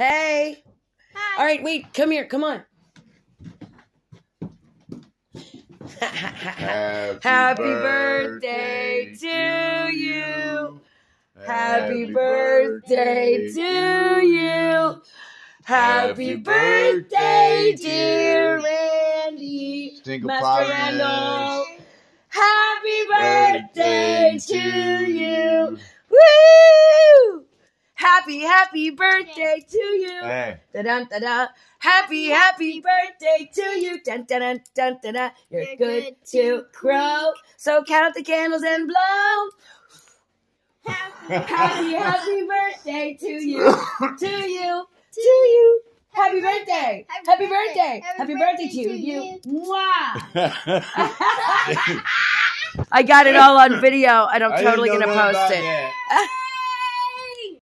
Hey. Hi. All right, wait. Come here. Come on. Happy, Happy birthday to you. Happy birthday to you. Happy birthday, dear Randy. Stingle Master Pie Randall. Happy birthday to you. Happy, happy birthday to you. Hey, Da dun da da. Happy, happy birthday to you. Dun dun dun dun dun. dun. You're, You're good, good to to grow. So count up the candles and blow. Happy, happy happy birthday to you. to you. To you. Happy birthday. Happy birthday. Happy birthday to you. Mwah. I got it all on video and I'm totally going to post it. that.